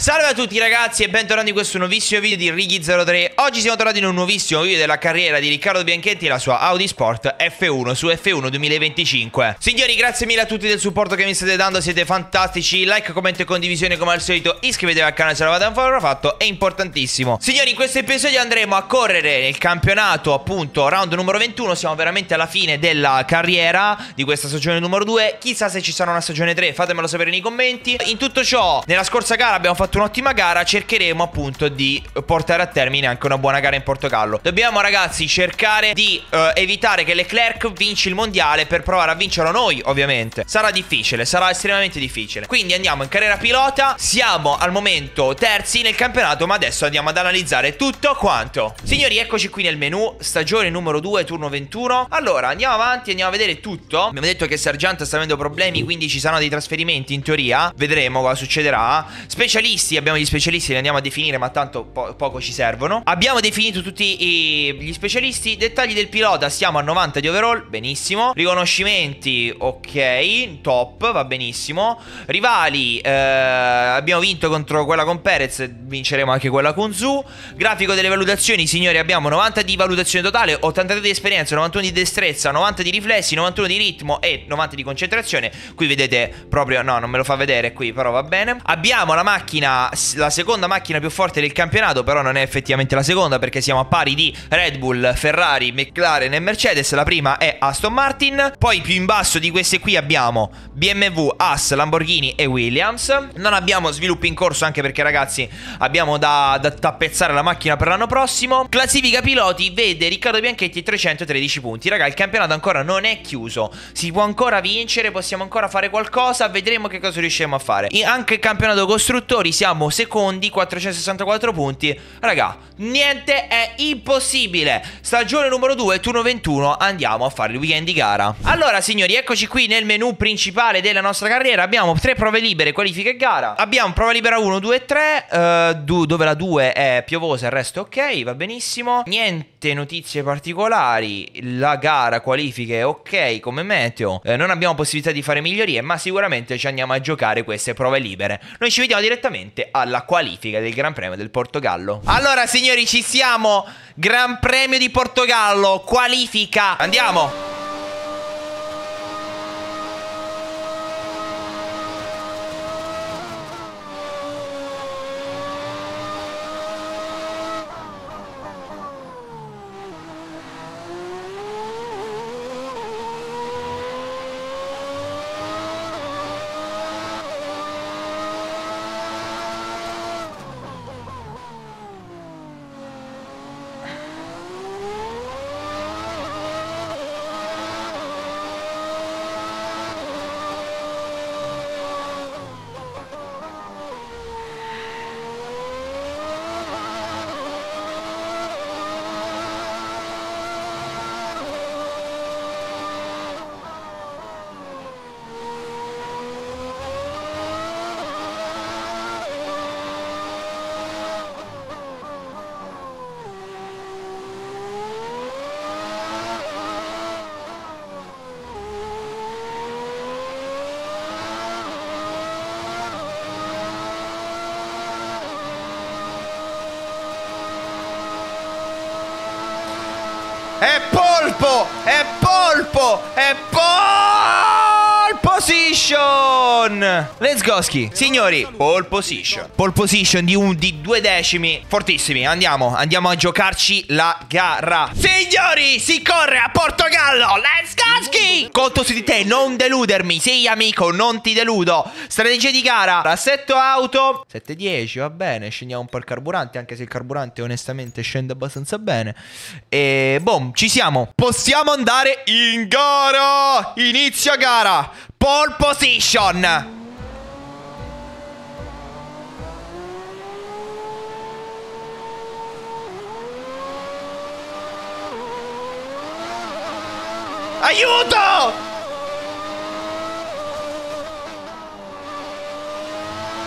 Salve a tutti ragazzi e bentornati in questo nuovissimo video di Righi03. Oggi siamo tornati in un nuovissimo video della carriera di Riccardo Bianchetti e la sua Audi Sport F1 su F1 2025 Signori grazie mille a tutti del supporto che mi state dando, siete fantastici. Like, commento e condivisione come al solito Iscrivetevi al canale se non l'avete ancora fatto, è importantissimo. Signori in questo episodio andremo a correre nel campionato appunto round numero 21 Siamo veramente alla fine della carriera di questa stagione numero 2 Chissà se ci sarà una stagione 3, fatemelo sapere nei commenti. In tutto ciò, nella scorsa gara abbiamo fatto fatto un'ottima gara, cercheremo appunto di portare a termine anche una buona gara in Portogallo. Dobbiamo ragazzi cercare di uh, evitare che Leclerc vinci il mondiale per provare a vincerlo noi, ovviamente. Sarà difficile, sarà estremamente difficile. Quindi andiamo in carriera pilota, siamo al momento terzi nel campionato, ma adesso andiamo ad analizzare tutto quanto. Signori, eccoci qui nel menu, stagione numero 2, turno 21. Allora, andiamo avanti, andiamo a vedere tutto. Abbiamo detto che Sergent sta avendo problemi, quindi ci saranno dei trasferimenti in teoria. Vedremo cosa succederà. Specialisti specialisti, abbiamo gli specialisti, li andiamo a definire, ma tanto po poco ci servono. Abbiamo definito tutti i, gli specialisti. Dettagli del pilota, stiamo a 90 di overall, benissimo. Riconoscimenti, ok, top, va benissimo. Rivali, eh, abbiamo vinto contro quella con Perez, vinceremo anche quella con Zu. Grafico delle valutazioni, signori, abbiamo 90 di valutazione totale, 83 di esperienza, 91 di destrezza, 90 di riflessi, 91 di ritmo e 90 di concentrazione. Qui vedete proprio, no, non me lo fa vedere qui, però va bene. Abbiamo la macchina la seconda macchina più forte del campionato, però non è effettivamente la seconda perché siamo a pari di Red Bull, Ferrari, McLaren e Mercedes. La prima è Aston Martin. Poi più in basso di queste qui abbiamo BMW, Haas, Lamborghini e Williams. Non abbiamo sviluppi in corso anche perché ragazzi abbiamo da, da tappezzare la macchina per l'anno prossimo. Classifica piloti vede Riccardo Bianchetti 313 punti. Raga, il campionato ancora non è chiuso. Si può ancora vincere, possiamo ancora fare qualcosa. Vedremo che cosa riusciamo a fare. E anche il campionato costruttori siamo secondi, 464 punti. Raga, niente è impossibile. Stagione numero 2, turno 21, andiamo a fare il weekend di gara. Allora, signori, eccoci qui nel menu principale della nostra carriera. Abbiamo tre prove libere, qualifiche e gara. Abbiamo prova libera 1, 2 e 3, uh, dove la 2 è piovosa, il resto ok, va benissimo. Niente notizie particolari. La gara, qualifiche, ok, come meteo. Eh, non abbiamo possibilità di fare migliorie, ma sicuramente ci andiamo a giocare queste prove libere. Noi ci vediamo direttamente direttamente alla qualifica del Gran Premio del Portogallo. Allora, signori, ci siamo. Gran Premio di Portogallo, qualifica. Andiamo. È polpo! È polpo! È pole position! Let's go, ski. Signori, pole position. Pole position di, un, di due decimi. Fortissimi. Andiamo, andiamo a giocarci la gara. Signori, si corre a Portogallo. Let's go, ski. Conto su di te, non deludermi. Sì, amico, non ti deludo. Strategia di gara. Assetto auto. 7-10, va bene. Scendiamo un po' il carburante, anche se il carburante onestamente scende abbastanza bene. E boom, ci siamo. Possiamo andare in gara. Inizia gara. Pole position. Aiuto!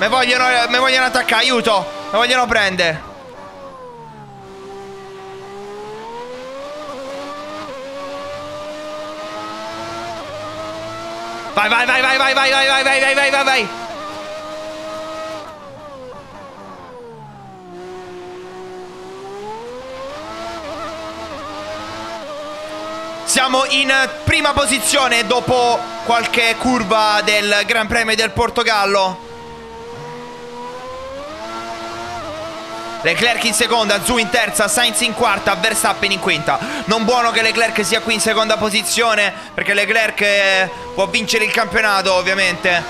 Mi vogliono, vogliono attaccare, aiuto! Mi vogliono prendere. Vai, vai, vai, vai, vai, vai, vai, vai, vai, vai, vai, vai, vai. Siamo in prima posizione dopo qualche curva del Gran Premio del Portogallo. Leclerc in seconda, Zu in terza, Sainz in quarta, Verstappen in quinta. Non buono che Leclerc sia qui in seconda posizione, perché Leclerc eh, può vincere il campionato, ovviamente.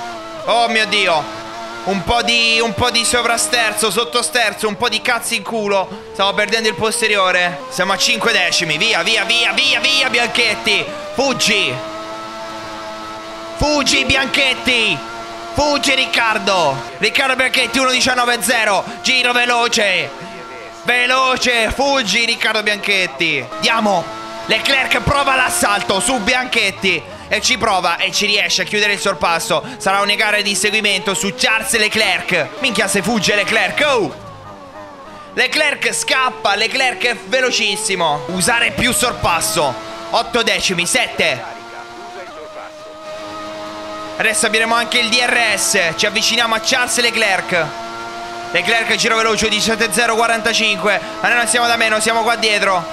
Oh mio Dio. Un po' di, un po' di sovrasterzo, sottosterzo, un po' di cazzi in culo. Stavo perdendo il posteriore. Siamo a 5 decimi. Via, via, via, via, via, Bianchetti. Fuggi. Fuggi, Bianchetti. Fuggi Riccardo Riccardo Bianchetti 1.19.0 Giro veloce Veloce Fuggi Riccardo Bianchetti Diamo Leclerc prova l'assalto su Bianchetti e ci prova e ci riesce a chiudere il sorpasso. Sarà una gara di inseguimento su Charles Leclerc. Minchia se fugge Leclerc. Oh! Leclerc scappa, Leclerc è velocissimo. Usare più sorpasso. 8 decimi, 7. Adesso abbiamo anche il DRS. Ci avviciniamo a Charles Leclerc. Leclerc giro veloce 17.045. Ma noi non siamo da meno, siamo qua dietro.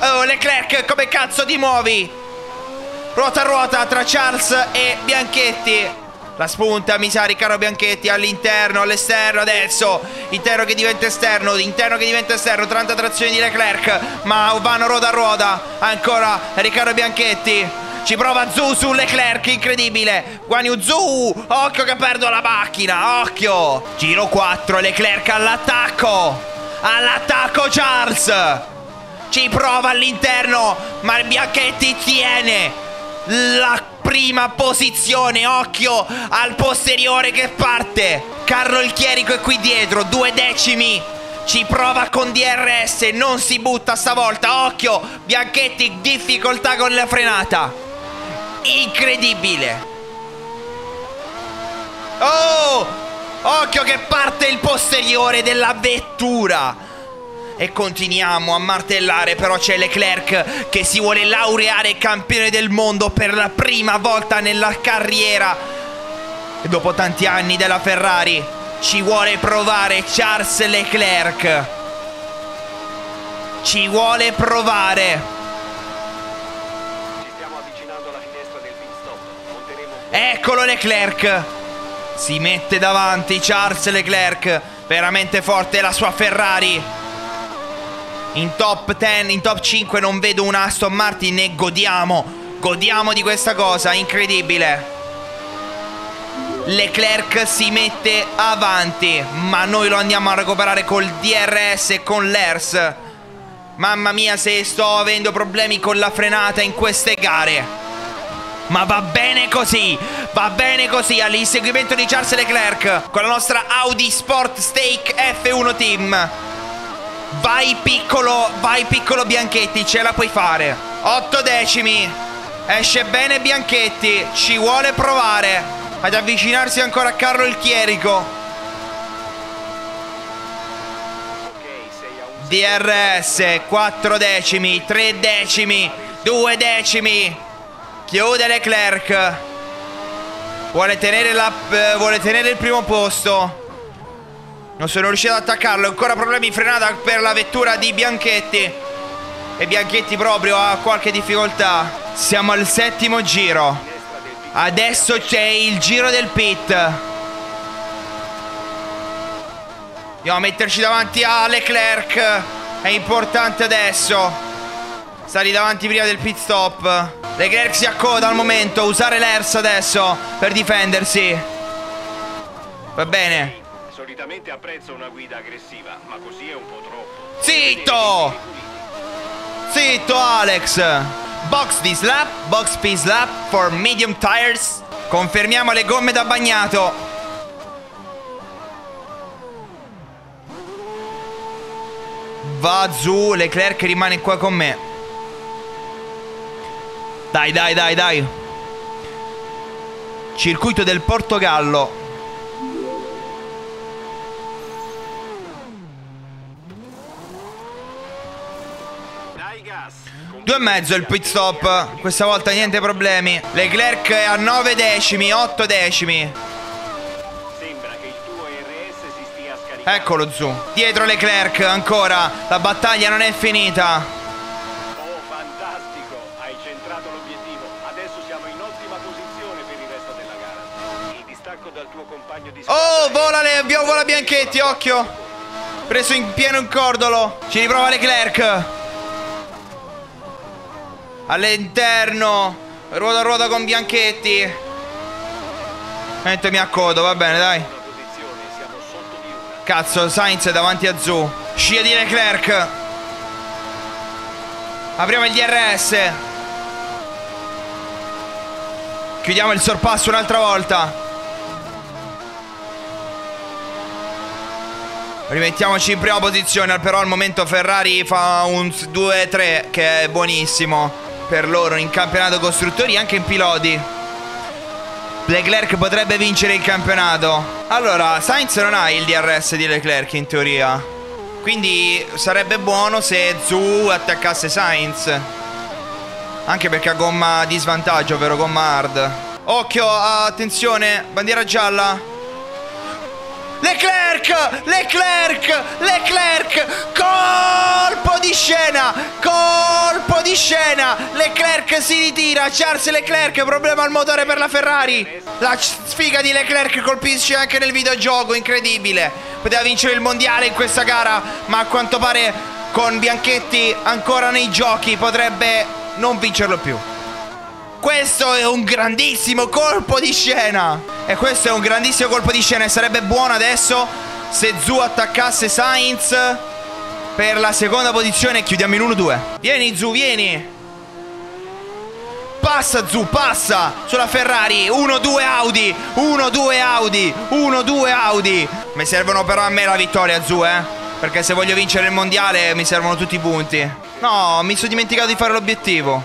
Oh, Leclerc, come cazzo ti muovi? Ruota a ruota tra Charles e Bianchetti. La spunta, mi sa, Riccardo Bianchetti all'interno, all'esterno adesso. Interno che diventa esterno, interno che diventa esterno. 30 trazioni di Leclerc. Ma vanno ruota a ruota. Ancora Riccardo Bianchetti. Ci prova Zu su Leclerc, incredibile. Guanyu Zu, occhio che perdo la macchina, occhio. Giro 4, Leclerc all'attacco. All'attacco Charles. Ci prova all'interno, ma Bianchetti tiene la prima posizione. Occhio al posteriore che parte. Carlo il Chierico è qui dietro, due decimi. Ci prova con DRS, non si butta stavolta. Occhio, Bianchetti, difficoltà con la frenata incredibile. Oh! Occhio che parte il posteriore della vettura. E continuiamo a martellare, però c'è Leclerc che si vuole laureare campione del mondo per la prima volta nella carriera. E dopo tanti anni della Ferrari ci vuole provare Charles Leclerc. Ci vuole provare. Eccolo Leclerc. Si mette davanti Charles Leclerc. Veramente forte la sua Ferrari. In top 10, in top 5 non vedo un Aston Martin e godiamo. Godiamo di questa cosa, incredibile. Leclerc si mette avanti, ma noi lo andiamo a recuperare col DRS e con l'ERS. Mamma mia se sto avendo problemi con la frenata in queste gare. Ma va bene così, va bene così all'inseguimento di Charles Leclerc con la nostra Audi Sport Stake F1 Team. Vai piccolo, vai piccolo Bianchetti, ce la puoi fare. 8 decimi. Esce bene Bianchetti, ci vuole provare ad avvicinarsi ancora a Carlo il Chierico. DRS, 4 decimi, 3 decimi, 2 decimi. Chiude Leclerc. Vuole tenere, la, eh, vuole tenere il primo posto. Non sono riuscito ad attaccarlo. Ancora problemi frenata per la vettura di Bianchetti. E Bianchetti proprio ha qualche difficoltà. Siamo al settimo giro. Adesso c'è il giro del pit. Dobbiamo metterci davanti a Leclerc. È importante adesso. Stare davanti prima del pit stop. Leclerc si accoda al momento. Usare l'ERS adesso per difendersi. Va bene. Solitamente apprezzo una guida aggressiva, ma così è un po' troppo. Zitto! Zitto Alex! Box di slap, box P slap for medium tires. Confermiamo le gomme da bagnato. Va giù, Leclerc rimane qua con me. Dai, dai, dai, dai. Circuito del Portogallo. Due e mezzo il pit stop. Questa volta niente problemi. Leclerc è a 9 decimi, 8 decimi. Eccolo Zu. Dietro Leclerc ancora. La battaglia non è finita superato l'obiettivo. Adesso siamo in ottima posizione per il resto della gara. Il distacco dal tuo compagno di Oh, vola, le, vola Bianchetti, occhio. Preso in pieno incordolo. Ci riprova Leclerc. All'interno. Ruota a ruota con Bianchetti. Niente, mi accodo, va bene, dai. Cazzo, Sainz è davanti a Zu. Scia di Leclerc. Apriamo il DRS. Chiudiamo il sorpasso un'altra volta. Rimettiamoci in prima posizione, però al momento Ferrari fa un 2-3 che è buonissimo per loro in campionato costruttori e anche in piloti. Leclerc potrebbe vincere il campionato. Allora, Sainz non ha il DRS di Leclerc in teoria. Quindi sarebbe buono se Zu attaccasse Sainz. Anche perché ha gomma di svantaggio, ovvero gomma hard. Occhio, attenzione, bandiera gialla. Leclerc! Leclerc! Leclerc! Colpo di scena! Colpo di scena! Leclerc si ritira! Charles Leclerc, problema al motore per la Ferrari! La sfiga di Leclerc colpisce anche nel videogioco, incredibile! Poteva vincere il mondiale in questa gara, ma a quanto pare con Bianchetti ancora nei giochi potrebbe non vincerlo più. Questo è un grandissimo colpo di scena. E questo è un grandissimo colpo di scena. E sarebbe buono adesso se Zu attaccasse Sainz per la seconda posizione. Chiudiamo in 1-2. Vieni, Zu, vieni. Passa, Zu, passa sulla Ferrari. 1-2 Audi. 1-2 Audi. 1-2 Audi. Mi servono però a me la vittoria, Zu, eh. Perché se voglio vincere il mondiale mi servono tutti i punti. No, mi sono dimenticato di fare l'obiettivo.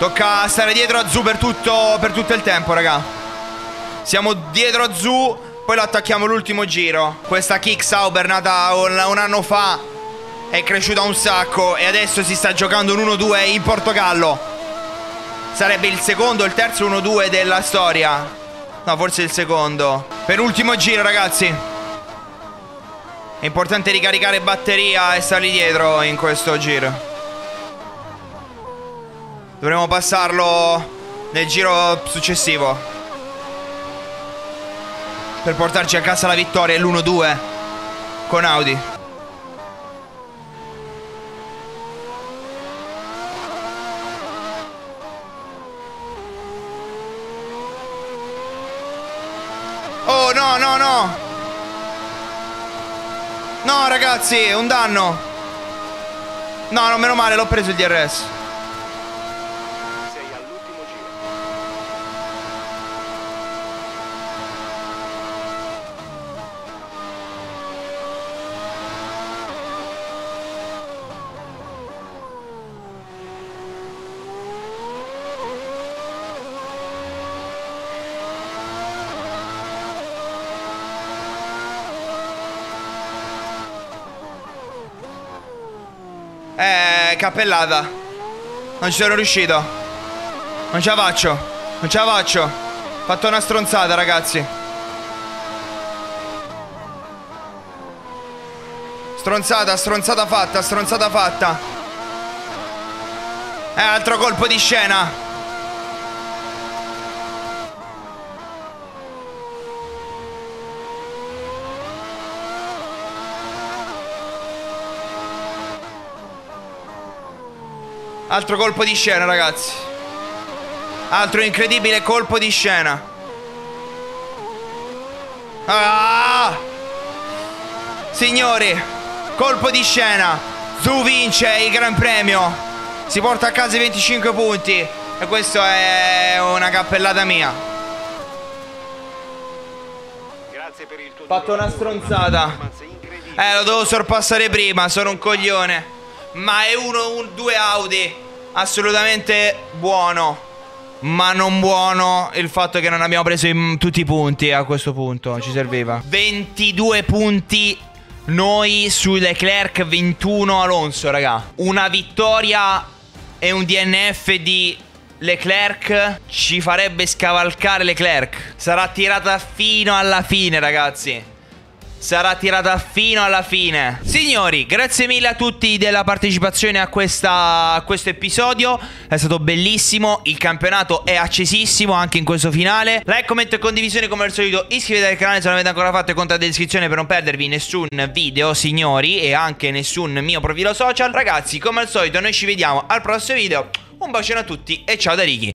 Tocca stare dietro a Zu per tutto, per tutto il tempo, raga. Siamo dietro a Zu, poi lo attacchiamo l'ultimo giro. Questa kick Sauber nata un, anno fa è cresciuta un sacco e adesso si sta giocando un 1-2 in Portogallo. Sarebbe il secondo il terzo 1-2 della storia. No, forse il secondo. Penultimo giro, ragazzi. È importante ricaricare batteria e starli dietro in questo giro. Dovremmo passarlo nel giro successivo. Per portarci a casa la vittoria l'1-2 con Audi. Oh no, no, no. No ragazzi, un danno. No, non meno male, l'ho preso il DRS. Eh, cappellata. Non ci sono riuscito. Non ce la faccio. Non ce la faccio. Fatto una stronzata, ragazzi. Stronzata, stronzata fatta, stronzata fatta. Eh, altro colpo di scena. Altro colpo di scena, ragazzi. Altro incredibile colpo di scena. Ah! Signori, colpo di scena. Zu vince il Gran Premio. Si porta a casa i 25 punti. E questo è una cappellata mia. Grazie per il tuo Fatto una stronzata. Eh, lo dovevo sorpassare prima, sono un coglione. Ma è uno, un, due Audi. Assolutamente buono. Ma non buono il fatto che non abbiamo preso tutti i punti a questo punto. Ci serviva. 22 punti noi su Leclerc, 21 Alonso, raga. Una vittoria e un DNF di Leclerc ci farebbe scavalcare Leclerc. Sarà tirata fino alla fine, ragazzi. Sarà tirata fino alla fine. Signori, grazie mille a tutti della partecipazione a, questa, a questo episodio. È stato bellissimo. Il campionato è accesissimo anche in questo finale. Like, commento e condivisione come al solito. Iscrivetevi al canale se non l'avete ancora fatto e contate in descrizione per non perdervi nessun video, signori, e anche nessun mio profilo social. Ragazzi, come al solito, noi ci vediamo al prossimo video. Un bacione a tutti e ciao da Ricky.